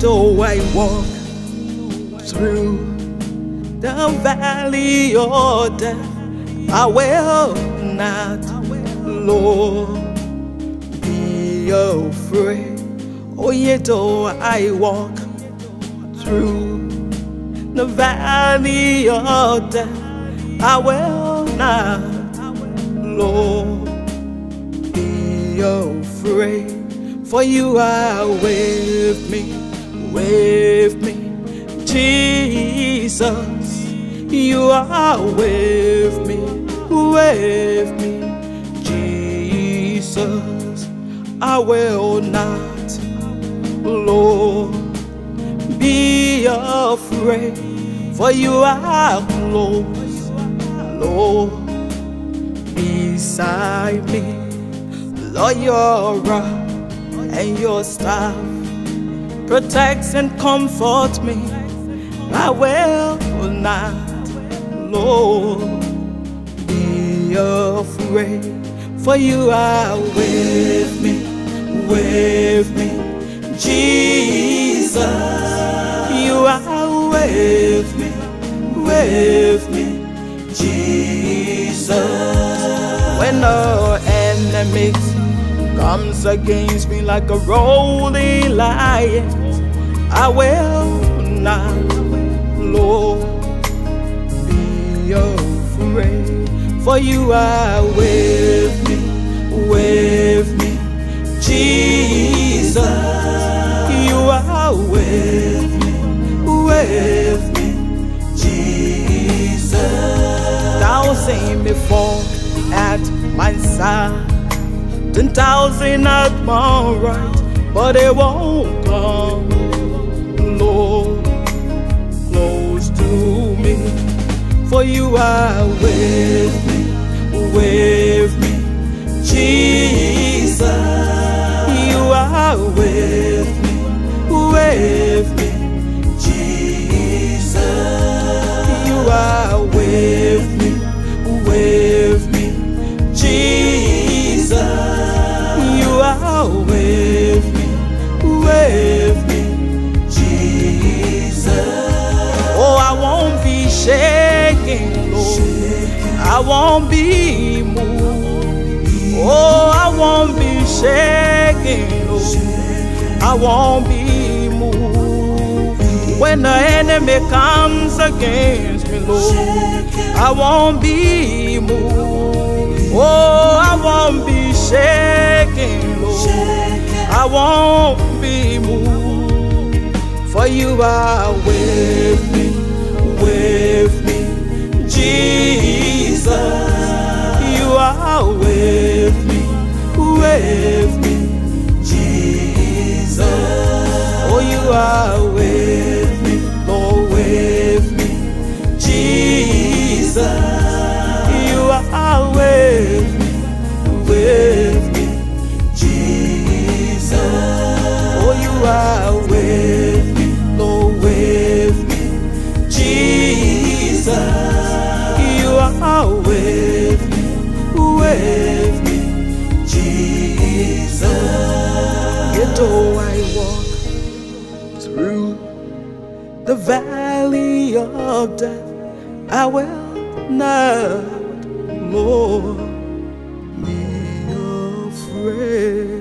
though I walk through the valley of death, I will not, Lord, be afraid. Oh, yet though I walk through the valley of death, I will not, Lord, be afraid. For you are with me, with me, Jesus. You are with me, with me, Jesus. I will not, Lord, be afraid, for you are close, Lord, beside me. Lord, your rock and your staff protects and comforts me. I will not, Lord, be afraid, for you are with me, with me, Jesus. You are with me, with me, Jesus. When the enemies comes against me like a rolling lion, I will not, Lord, be afraid, for you are with me, with me, Jesus. You are with me, with me, Jesus. Thou see me fall at my side ten thousand at my right, but it won't come, Lord, close to me. For you are with me, with me, Jesus. Be moved. Oh, I won't be shaking, Lord. Oh. I won't be moved. When the enemy comes against me, Lord, I won't be moved. Oh, I won't be shaking, Lord. I won't be moved, for you are with me, with me, Jesus. With me, with me, Though I walk through the valley of death, I will not more be afraid.